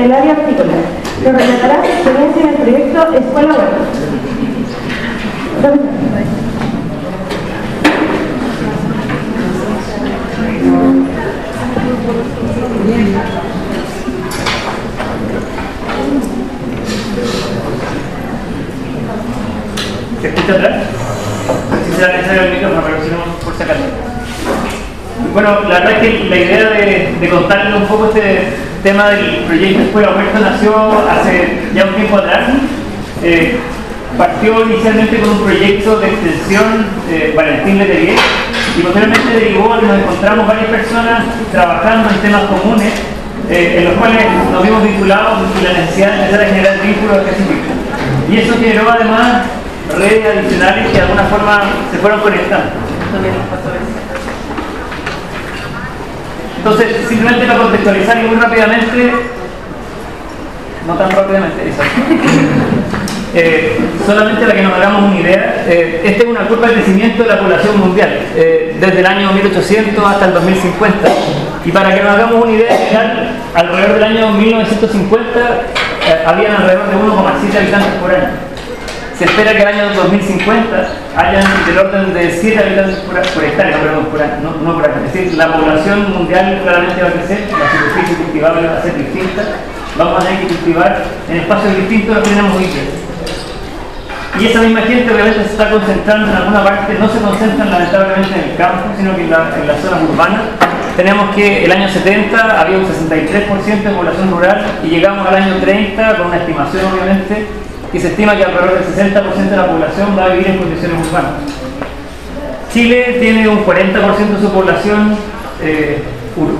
en el área apícola. Nos relatará su experiencia en el proyecto Escuela Web. ¿Se escucha atrás? Si se da el micrófono, pero si no, por si acaso. Bueno, la verdad es que la idea de, de contarles un poco este tema del proyecto Escuela Huerta nació hace ya un tiempo atrás. Eh, partió inicialmente con un proyecto de extensión eh, Valentín Letelier y posteriormente derivó nos encontramos varias personas trabajando en temas comunes eh, en los cuales nos vimos vinculados y la necesidad de empezar a generar vínculos específicos. Y eso generó además redes adicionales que de alguna forma se fueron conectando. Entonces, simplemente para contextualizar y muy rápidamente, no tan rápidamente. Eh, solamente para que nos hagamos una idea, eh, esta es una curva de crecimiento de la población mundial, eh, desde el año 1800 hasta el 2050. Y para que nos hagamos una idea general, alrededor del año 1950 habían alrededor de 1,7 habitantes por año. Se espera que el año 2050 hayan del orden de 7 habitantes por, hectárea, perdón, no, por año. Es decir, la población mundial claramente va a crecer, la superficie cultivable va a ser distinta, vamos a tener que cultivar en espacios distintos los que tenemos hoy. Y esa misma gente obviamente se está concentrando en alguna parte, no se concentran lamentablemente en el campo, sino que en, en las zonas urbanas. Tenemos que el año 70 había un 63% de población rural y llegamos al año 30 con una estimación obviamente que se estima que alrededor del 60% de la población va a vivir en condiciones urbanas. Chile tiene un 40% de su población eh,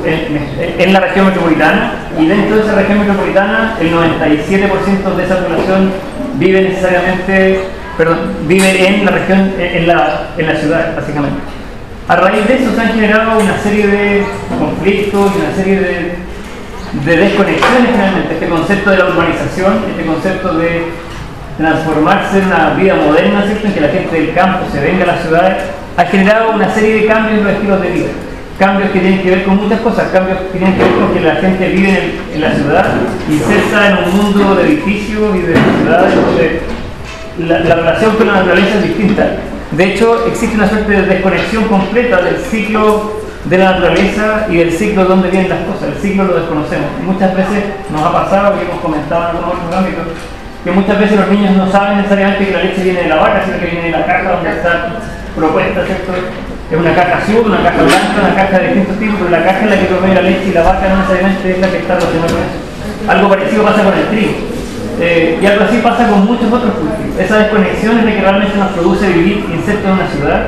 en, en, la región metropolitana y dentro de esa región metropolitana el 97% de esa población vive necesariamente, perdón, vive en la región, en la, en la ciudad básicamente. A raíz de eso se han generado una serie de conflictos y una serie de, de desconexiones finalmente. Este concepto de la urbanización, este concepto de transformarse en una vida moderna, ¿cierto? en que la gente del campo se venga a las ciudades, ha generado una serie de cambios en los estilos de vida. Cambios que tienen que ver con muchas cosas, cambios que tienen que ver con que la gente vive en, el, en la ciudad y cesa en un mundo de edificios y de ciudades donde la, la relación con la naturaleza es distinta. De hecho, existe una suerte de desconexión completa del ciclo de la naturaleza y del ciclo de donde vienen las cosas. El ciclo lo desconocemos. Muchas veces nos ha pasado, que hemos comentado en algunos otros ámbitos, que muchas veces los niños no saben necesariamente que la leche viene de la vaca, sino que viene de la caja donde está propuesta, ¿cierto? Es una caja azul, una caja blanca, una caja de distintos tipos, pero la caja en la que promueve la leche y la vaca no necesariamente es la que está relacionada con eso. Algo parecido pasa con el trigo. Eh, y algo así pasa con muchos otros cultivos. Esa desconexión es la que realmente nos produce vivir insertos en una ciudad,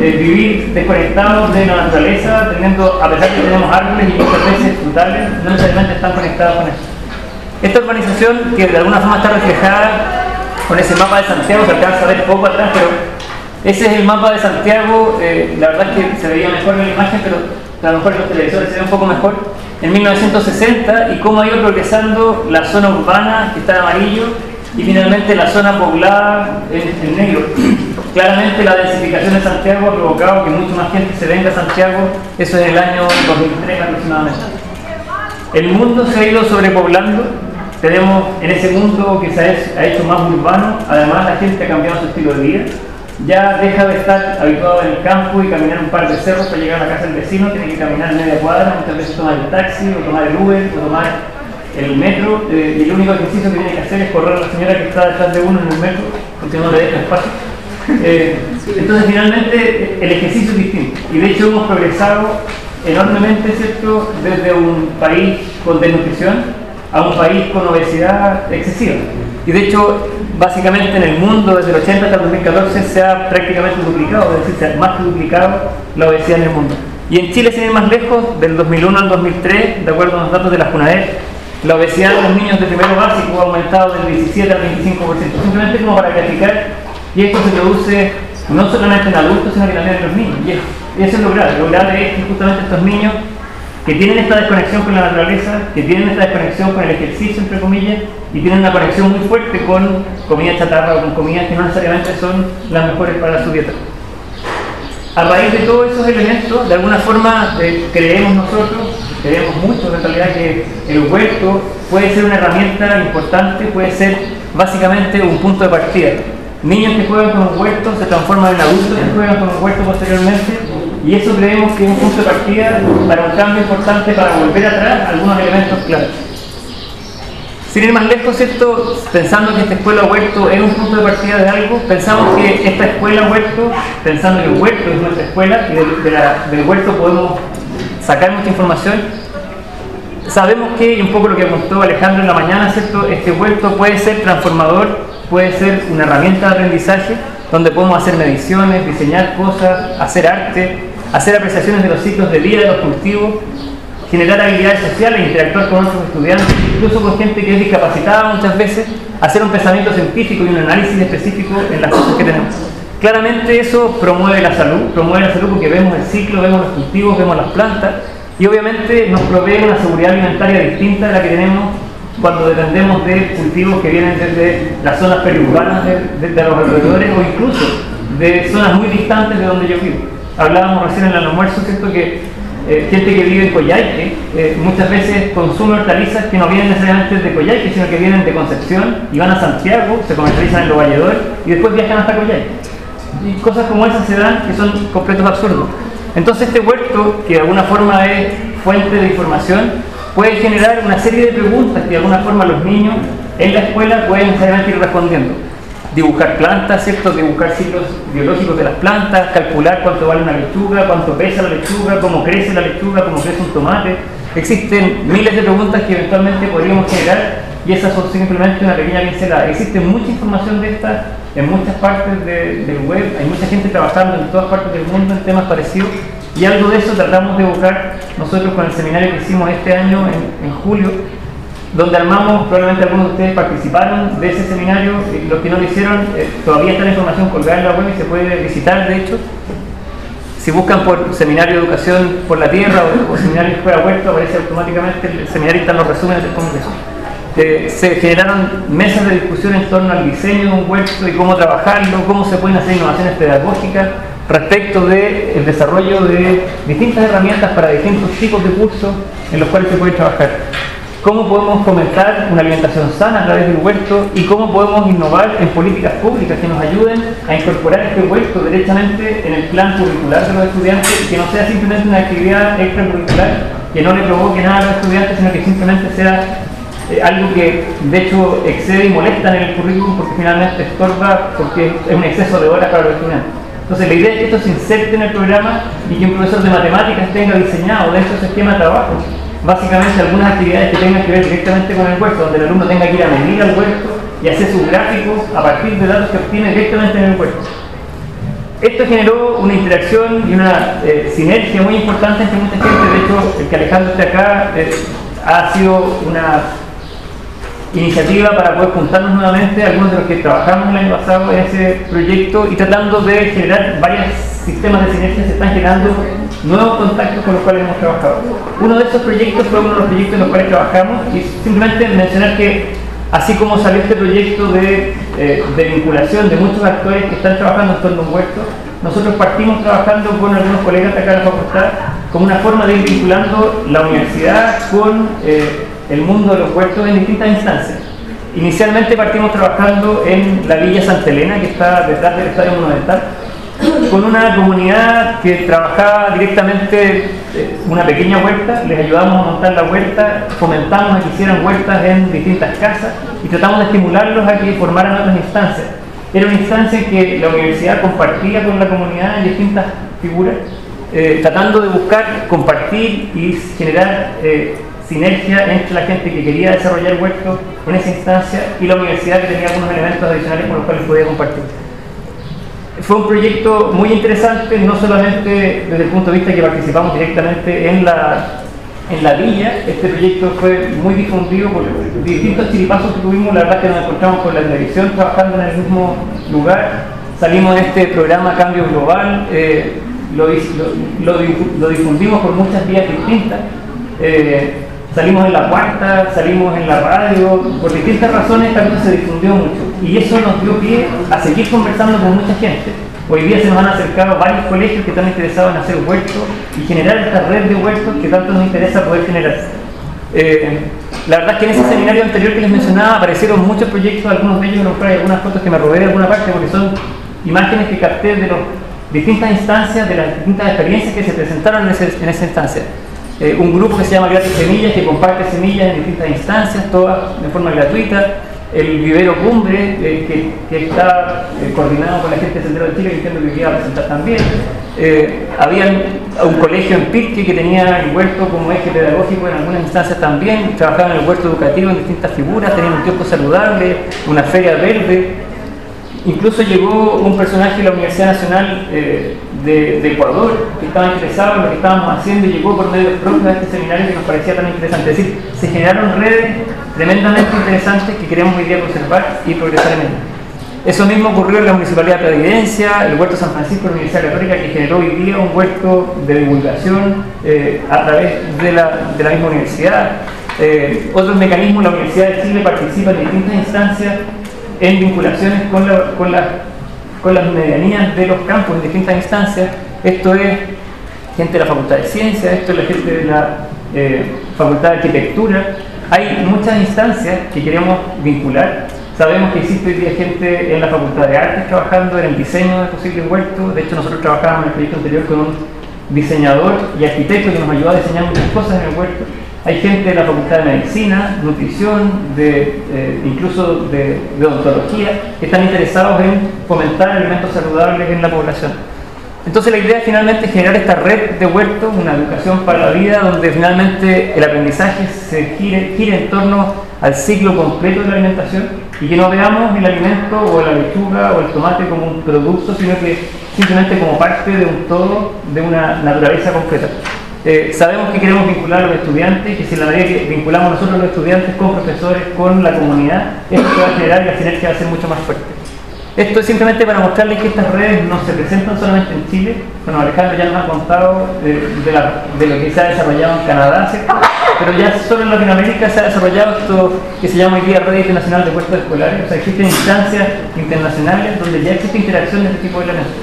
eh, vivir desconectados de la naturaleza, teniendo, a pesar de que tenemos árboles y muchas veces frutales, no necesariamente están conectados con eso. Esta urbanización, que de alguna forma está reflejada con ese mapa de Santiago, se alcanza a ver poco atrás, pero ese es el mapa de Santiago, eh, la verdad es que se veía mejor en la imagen, pero a lo mejor en los televisores se ve un poco mejor, en 1960 y cómo ha ido progresando la zona urbana, que está en amarillo, y finalmente la zona poblada en, en negro. Claramente la densificación de Santiago ha provocado que mucha más gente se venga a Santiago, eso es el año 2003 aproximadamente. El mundo se ha ido sobrepoblando, tenemos en ese mundo que se ha hecho más urbano, además la gente ha cambiado su estilo de vida, ya deja de estar habituado en el campo y caminar un par de cerros para llegar a la casa del vecino, tiene que caminar media cuadra, muchas veces tomar el taxi, o tomar el Uber, o tomar el metro, eh, y el único ejercicio que tiene que hacer es correr a la señora que está detrás de uno en el metro, porque no le deja espacio. Eh, entonces finalmente el ejercicio es distinto, y de hecho hemos progresado enormemente, ¿cierto?, desde un país con desnutrición a un país con obesidad excesiva. Y de hecho, básicamente en el mundo desde el 80 hasta el 2014 se ha prácticamente duplicado, es decir, se ha más que duplicado la obesidad en el mundo. Y en Chile, sin ir más lejos, del 2001 al 2003, de acuerdo a los datos de la FUNAED, la obesidad de los niños de primero básico ha aumentado del 17 al 25%, simplemente como para clarificar, y esto se produce no solamente en adultos, sino que también en los niños. Y eso es lo grave. Lo grave es que justamente estos niños que tienen esta desconexión con la naturaleza, que tienen esta desconexión con el ejercicio, entre comillas, y tienen una conexión muy fuerte con comida chatarra o con comidas que no necesariamente son las mejores para su dieta. A raíz de todos esos elementos, de alguna forma eh, creemos nosotros, creemos mucho en realidad que el huerto puede ser una herramienta importante, puede ser básicamente un punto de partida. Niños que juegan con un huerto se transforman en adultos que juegan con un huerto posteriormente y eso creemos que es un punto de partida para un cambio importante para volver atrás algunos elementos claves. Sin ir más lejos, ¿cierto? pensando que esta escuela huerto es un punto de partida de algo, pensamos que esta escuela huerto, pensando que el huerto es nuestra escuela y del huerto podemos sacar mucha información, sabemos que, y un poco lo que apuntó Alejandro en la mañana, ¿cierto? este huerto puede ser transformador, puede ser una herramienta de aprendizaje donde podemos hacer mediciones, diseñar cosas, hacer arte, hacer apreciaciones de los ciclos de vida de los cultivos, generar habilidades sociales, interactuar con otros estudiantes, incluso con gente que es discapacitada muchas veces, hacer un pensamiento científico y un análisis específico en las cosas que tenemos. Claramente eso promueve la salud, promueve la salud porque vemos el ciclo, vemos los cultivos, vemos las plantas y obviamente nos provee una seguridad alimentaria distinta de la que tenemos cuando dependemos de cultivos que vienen desde las zonas periurbanas de, de los alrededores o incluso de zonas muy distantes de donde yo vivo hablábamos recién en el almuerzo, ¿cierto? Que eh, gente que vive en Coyhaique eh, muchas veces consume hortalizas que no vienen necesariamente de Coyhaique, sino que vienen de Concepción y van a Santiago, se comercializan en los valledores y después viajan hasta Coyhaique. Y cosas como esas se dan que son completos absurdos. Entonces este huerto, que de alguna forma es fuente de información, puede generar una serie de preguntas que de alguna forma los niños en la escuela pueden necesariamente ir respondiendo dibujar plantas, ¿cierto? Dibujar ciclos biológicos de las plantas, calcular cuánto vale una lechuga, cuánto pesa la lechuga, cómo crece la lechuga, cómo crece un tomate. Existen miles de preguntas que eventualmente podríamos generar y esas son simplemente una pequeña pincelada. Existe mucha información de esta en muchas partes del web, hay mucha gente trabajando en todas partes del mundo en temas parecidos y algo de eso tratamos de buscar nosotros con el seminario que hicimos este año en, julio donde armamos, probablemente algunos de ustedes participaron de ese seminario, los que no lo hicieron, eh, todavía está la información colgada en la web y se puede visitar, de hecho. Si buscan por Seminario de Educación por la Tierra o, Seminario Escuela Huerto, aparece automáticamente, el seminarista los resúmenes del Congreso. Eh, se generaron mesas de discusión en torno al diseño de un huerto y cómo trabajarlo, cómo se pueden hacer innovaciones pedagógicas respecto del desarrollo de distintas herramientas para distintos tipos de cursos en los cuales se puede trabajar cómo podemos fomentar una alimentación sana a través del huerto y cómo podemos innovar en políticas públicas que nos ayuden a incorporar este huerto directamente en el plan curricular de los estudiantes y que no sea simplemente una actividad extracurricular que no le provoque nada a los estudiantes, sino que simplemente sea eh, algo que de hecho excede y molesta en el currículum porque finalmente estorba porque es un exceso de horas para los estudiantes. Entonces la idea es que esto se inserte en el programa y que un profesor de matemáticas tenga diseñado dentro de ese esquema de trabajo básicamente algunas actividades que tengan que ver directamente con el huerto, donde el alumno tenga que ir a medir al huerto y hacer sus gráficos a partir de datos que obtiene directamente en el huerto. Esto generó una interacción y una eh, sinergia muy importante entre mucha gente. De hecho, el que Alejandro esté acá eh, ha sido una iniciativa para poder juntarnos nuevamente, algunos de los que trabajamos el año pasado en ese proyecto y tratando de generar varios sistemas de sinergia se están generando nuevos contactos con los cuales hemos trabajado. Uno de estos proyectos fue uno de los proyectos en los cuales trabajamos y simplemente mencionar que así como salió este proyecto de, eh, de vinculación de muchos actores que están trabajando en torno a un huerto, nosotros partimos trabajando con algunos colegas de acá de la facultad como una forma de ir vinculando la universidad con eh, el mundo de los huertos en distintas instancias. Inicialmente partimos trabajando en la Villa Santa Elena, que está detrás del Estadio Monumental, con una comunidad que trabajaba directamente eh, una pequeña huerta, les ayudamos a montar la huerta, fomentamos a que hicieran huertas en distintas casas y tratamos de estimularlos a que formaran otras instancias. Era una instancia que la universidad compartía con la comunidad en distintas figuras, eh, tratando de buscar compartir y generar eh, sinergia entre la gente que quería desarrollar huertos en esa instancia y la universidad que tenía algunos elementos adicionales con los cuales podía compartir. Fue un proyecto muy interesante, no solamente desde el punto de vista que participamos directamente en la, en la villa, este proyecto fue muy difundido por distintos chiripazos que tuvimos, la verdad que nos encontramos con la televisión trabajando en el mismo lugar, salimos de este programa Cambio Global, eh, lo, lo, lo, difundimos por muchas vías distintas. Eh, salimos en la cuarta, salimos en la radio, por distintas razones cosa se difundió mucho y eso nos dio pie a seguir conversando con mucha gente. Hoy día se nos han acercado varios colegios que están interesados en hacer huertos y generar esta red de huertos que tanto nos interesa poder generar. Eh, la verdad es que en ese seminario anterior que les mencionaba aparecieron muchos proyectos, algunos de ellos hay algunas fotos que me robé de alguna parte porque son imágenes que capté de las distintas instancias, de las distintas experiencias que se presentaron en, en esa instancia. Eh, un grupo que se llama Gratis Semillas, que comparte semillas en distintas instancias, todas de forma gratuita. El vivero Cumbre, eh, que, está eh, coordinado con la gente del Centro de Chile, que entiendo que iba a presentar también. había un colegio en Pirque que tenía el huerto como eje pedagógico en algunas instancias también, trabajaban en el huerto educativo en distintas figuras, tenían un tiempo saludable, una feria verde, Incluso llegó un personaje de la Universidad Nacional eh, de, Ecuador que estaba interesado en lo que estábamos haciendo y llegó por medio de este seminario que nos parecía tan interesante. Es decir, se generaron redes tremendamente interesantes que queremos hoy día conservar y progresar en ellas. Eso mismo ocurrió en la Municipalidad de Providencia, el Huerto San Francisco la Universidad Católica, que generó hoy día un huerto de divulgación eh, a través de la, misma universidad. Eh, otros mecanismos, la Universidad de Chile participa en distintas instancias en vinculaciones con, con, con las medianías de los campos en distintas instancias. Esto es gente de la Facultad de Ciencias, esto es la gente de la eh, Facultad de Arquitectura. Hay muchas instancias que queremos vincular. Sabemos que existe hoy día gente en la Facultad de Artes trabajando en el diseño de posibles huertos. De hecho, nosotros trabajábamos en el proyecto anterior con un diseñador y arquitecto que nos ayudó a diseñar muchas cosas en el huerto. Hay gente de la Facultad de Medicina, Nutrición, de, eh, incluso de, odontología, que están interesados en fomentar alimentos saludables en la población. Entonces la idea finalmente es generar esta red de huertos, una educación para la vida, donde finalmente el aprendizaje se gire, gire en torno al ciclo completo de la alimentación y que no veamos el alimento o la lechuga o el tomate como un producto, sino que simplemente como parte de un todo, de una naturaleza completa. Eh, sabemos que queremos vincular a los estudiantes, que si la medida que vinculamos nosotros los estudiantes con profesores, con la comunidad, esto va a generar y la sinergia va a ser mucho más fuerte. Esto es simplemente para mostrarles que estas redes no se presentan solamente en Chile. Bueno, Alejandro ya nos ha contado eh, de, lo que se ha desarrollado en Canadá, pero ya solo en Latinoamérica se ha desarrollado esto que se llama hoy día Red Internacional de Puestos Escolares. O sea, existen instancias internacionales donde ya existe interacción de este tipo de elementos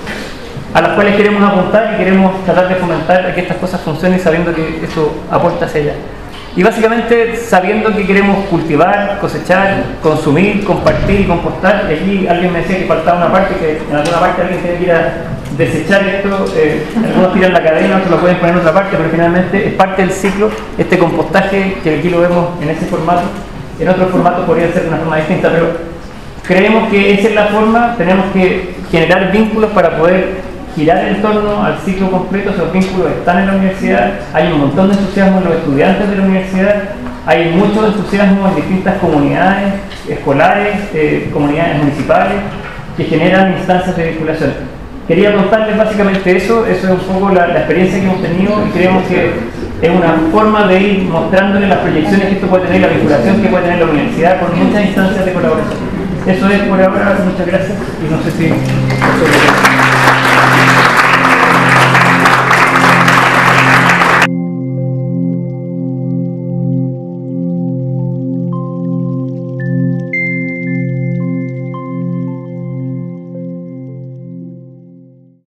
a las cuales queremos apuntar y queremos tratar de fomentar que estas cosas funcionen sabiendo que eso aporta hacia allá. Y básicamente sabiendo que queremos cultivar, cosechar, consumir, compartir y compostar. Y aquí alguien me decía que faltaba una parte, que en alguna parte alguien tiene que ir a desechar esto. Eh, algunos tiran la cadena, otros lo pueden poner en otra parte, pero finalmente es parte del ciclo este compostaje que aquí lo vemos en ese formato. En otro formato podría ser de una forma distinta, pero creemos que esa es la forma. Tenemos que generar vínculos para poder girar en torno al ciclo completo, esos vínculos están en la universidad, hay un montón de entusiasmo en los estudiantes de la universidad, hay mucho entusiasmo en distintas comunidades escolares, eh, comunidades municipales, que generan instancias de vinculación. Quería contarles básicamente eso, eso es un poco la, experiencia que hemos tenido y creemos que es una forma de ir mostrándoles las proyecciones que esto puede tener, la vinculación que puede tener la universidad con muchas instancias de colaboración. Eso es por ahora, muchas gracias y no sé si...